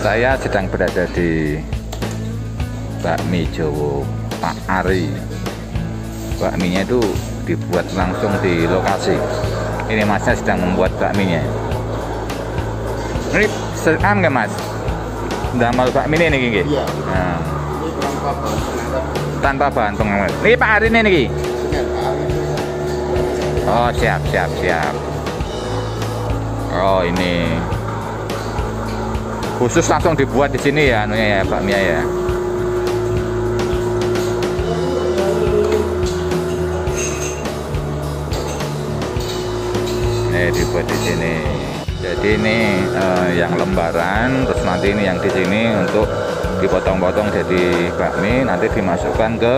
Saya sedang berada di bakmi Jowo Pak Ari. Bakminya itu dibuat langsung di lokasi. Ini masnya sedang membuat bakminya. Ini sekan nggak mas? Damal bakmi ini nih, Iya. Nah, Ini tanpa bahan pengawet. Ini Pak Ari ini nih. Ari. Oh siap siap siap. Oh ini khusus langsung dibuat di sini ya, anunya ya Pak Mia ya. Ini dibuat di sini. Jadi ini eh, yang lembaran, terus nanti ini yang di sini untuk dipotong-potong jadi bakmi, nanti dimasukkan ke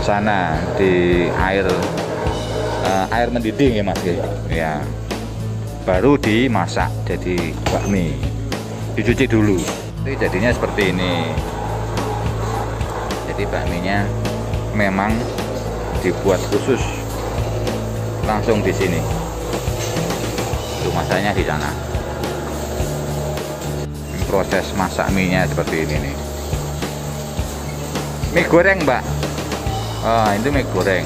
sana di air eh, air mendidih ya mas ya. ya baru dimasak jadi bakmi dicuci dulu. Jadi jadinya seperti ini. Jadi bakminya memang dibuat khusus langsung di sini. Itu masaknya di sana. Proses masak mie seperti ini nih. Mie goreng mbak. Oh itu mie goreng.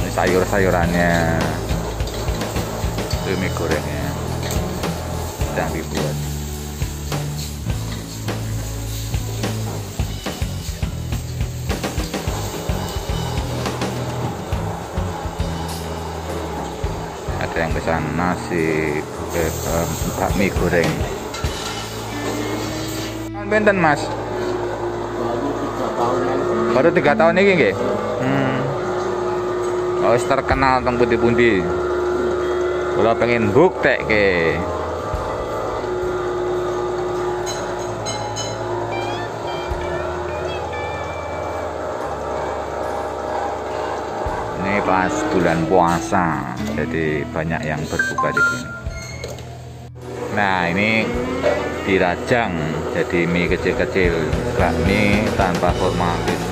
Ini sayur-sayurannya itu mie gorengnya. Sedang dibuat. Ada yang pesan nasi eh, eh, bakmi goreng. Benten mas? Baru tiga tahun ini nggih? Hmm. oh terkenal teng pundi-pundi kalau pengen bukti ke ini pas bulan puasa jadi banyak yang berbuka di sini. Nah ini dirajang jadi mie kecil-kecil. Bakmi tanpa formalin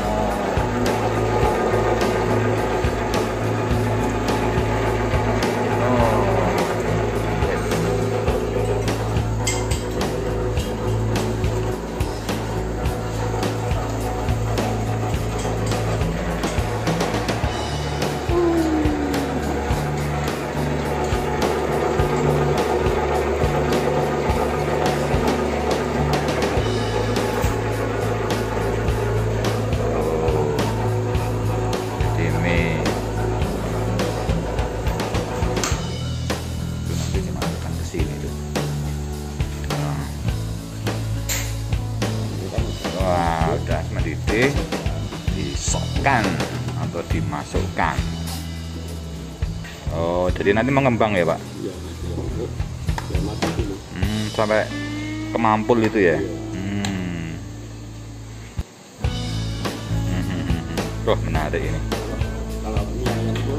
oh jadi nanti mengembang ya pak Iya, iya. Ya mati dulu. hmm, sampai kemampul itu ya Iya. hmm. Hmm. Wah menarik ini Kalau itu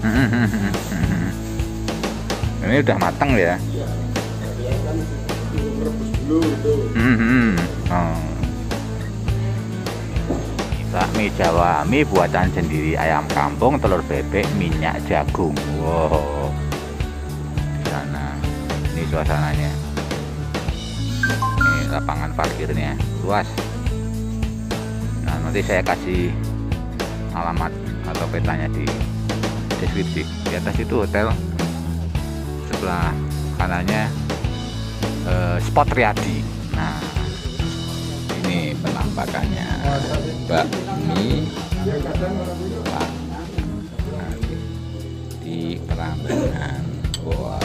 ini udah matang ya Ya. Dia kan dulu itu. Hmm. Bakmi Jawa, mie buatan sendiri ayam kampung, telur bebek, minyak jagung. Wow. Di sana, ini suasananya. Ini lapangan parkirnya, luas. Nah, nanti saya kasih alamat atau petanya di deskripsi. Di atas itu hotel, sebelah kanannya eh, Spot Riyadi. Penampakannya. Bakmi Pak di Perambanan. Wah,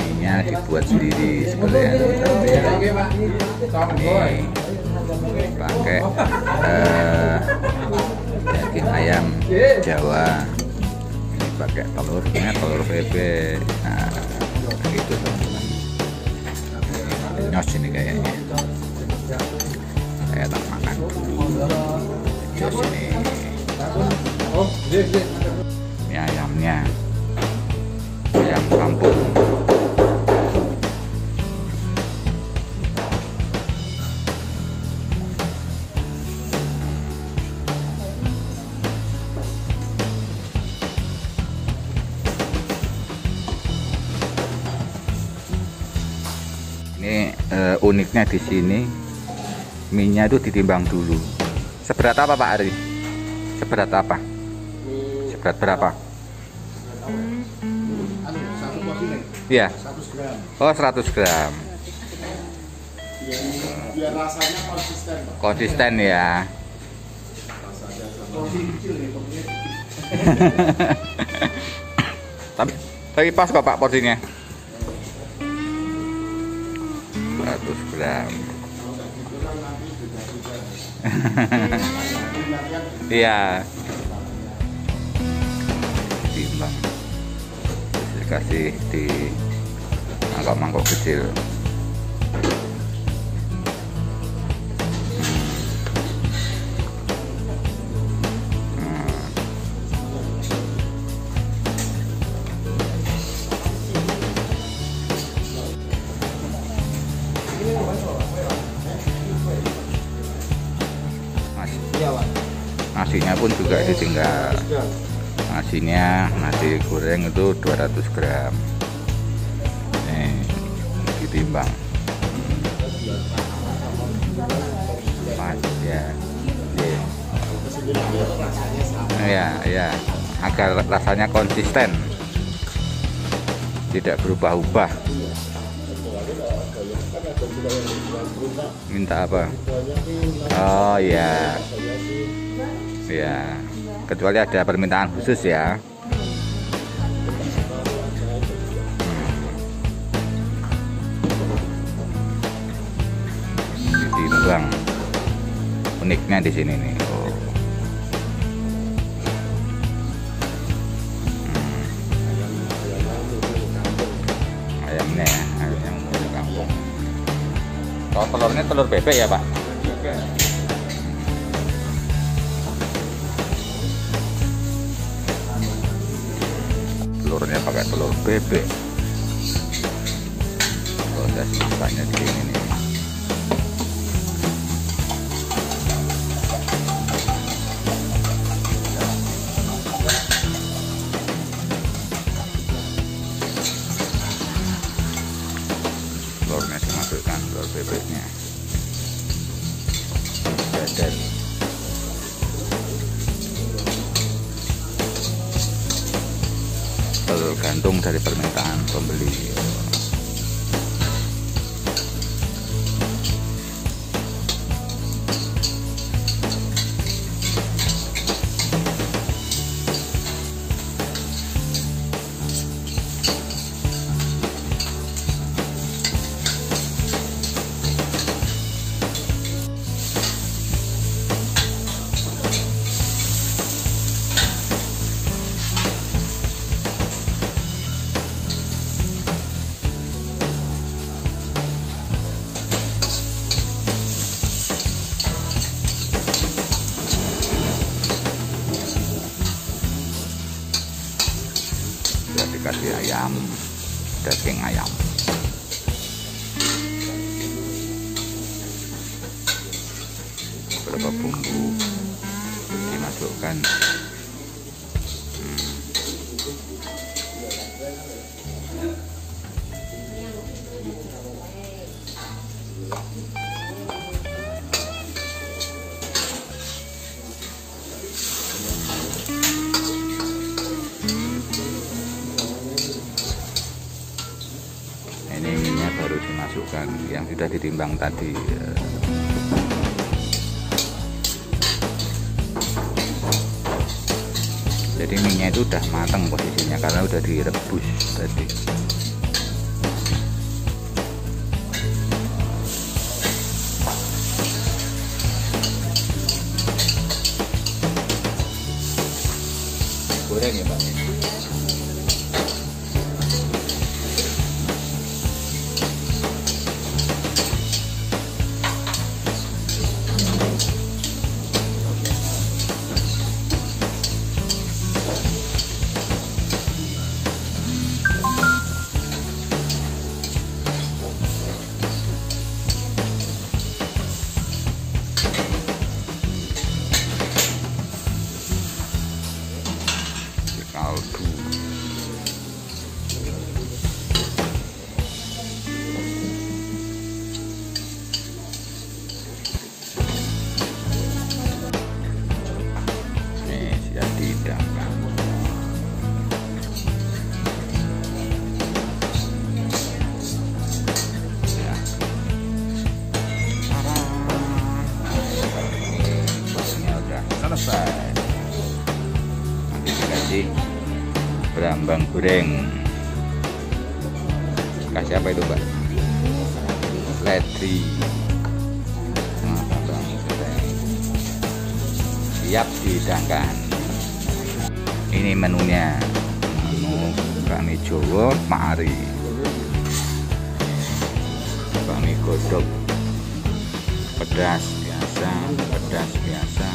ininya dibuat sendiri sebenarnya. Ini pakai eh, daging ayam Jawa. Ini pakai telurnya telur bebek. Nah gitu teman-teman nyos ini kayaknya. Saya tak makan. Jos ini ini ayamnya. Ayam uniknya di sini minyak itu ditimbang dulu. Seberat apa Pak Ari? Seberat apa? Seberat berapa? Iya. 100 gram. Oh 100 gram. Biar, rasanya konsisten. Konsisten ya. Tapi tapi pas kok Pak porsinya. 100 gram. Iya. Timbang dikasih di mangkok-mangkok kecil. Pun juga ditinggal. 100 gram. nasinya nasi goreng itu 200 gram. Nih ditimbang. Pas ya. Ya ya agar rasanya konsisten. Tidak berubah-ubah. Minta apa? Oh ya ya kecuali ada permintaan khusus ya Hmm. ditimbang uniknya di sini nih oh. Hmm. ayamnya ya ayam dari kampung kalau telurnya telur bebek ya pak bebek. Proses masaknya di sini nih. Telurnya dimasukkan telur bebeknya. Dan tergantung dari permintaan pembeli dikasih ayam daging ayam. Beberapa bumbu dimasukkan sudah ditimbang tadi jadi minyak itu udah matang posisinya karena udah direbus tadi berambang goreng. Kasih apa itu mbak ledri Nah, berambang goreng. Siap dihidangkan. Ini menunya. Menu bakmi Jawa Pak Ari bakmi godok pedas biasa pedas biasa.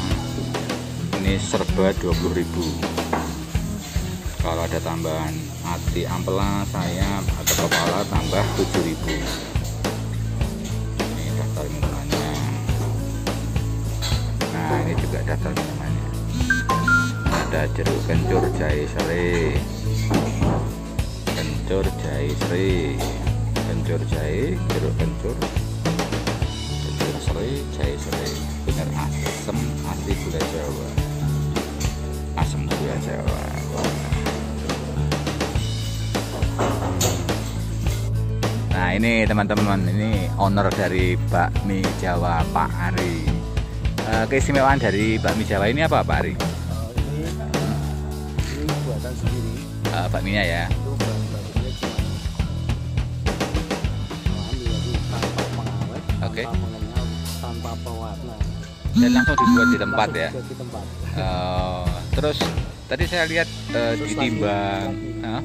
Ini serba 20.000 kalau ada tambahan hati ampela sayap atau kepala tambah 7.000 ini daftar minumannya. Nah ini juga daftar minumannya. Ada jeruk kencur jahe serai kencur jahe serai kencur jahe jeruk kencur. Kencur serai jahe serai bener asem asli gula jawa. Asam gula jawa nah ini teman-teman ini owner dari bakmi jawa Pak Ari Eh, keistimewaan dari bakmi jawa ini apa Pak Ari? Ini ini buatan sendiri Eh, bakminya ya itu cuma tanpa pengawet Oke. tanpa mengenyal tanpa pewarna dan langsung dibuat di tempat Langsung ya di tempat Oh, terus tadi saya lihat eh, Terus ditimbang. lagi- lagi, Hah?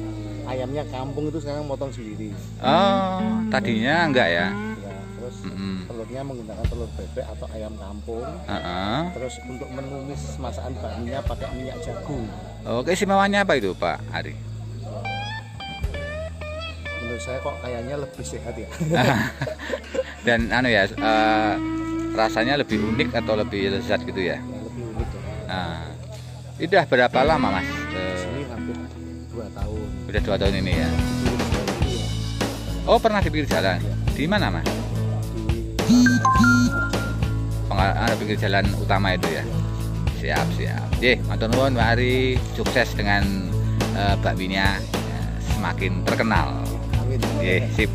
Ayamnya kampung itu sekarang motong sendiri Oh, tadinya enggak ya? ya terus Mm-mm. telurnya menggunakan telur bebek atau ayam kampung Heeh. terus untuk menumis masakan bakminya pakai minyak jagung Oh, keistimewaannya apa itu Pak Ari? menurut saya kok kayaknya lebih sehat ya Dan anu ya, eh, rasanya lebih unik atau lebih lezat gitu ya? yang lebih unik ya Nah, udah berapa lama Mas? Eh, udah dua tahun ini ya? Oh, pernah di pinggir jalan? Di mana Mas? di Pengal- anu, pinggir jalan utama itu ya? Siap, siap. Ye, matur nuwun Pak Ari, sukses dengan eh, bakminya ya, semakin terkenal. Amin Ye, sip.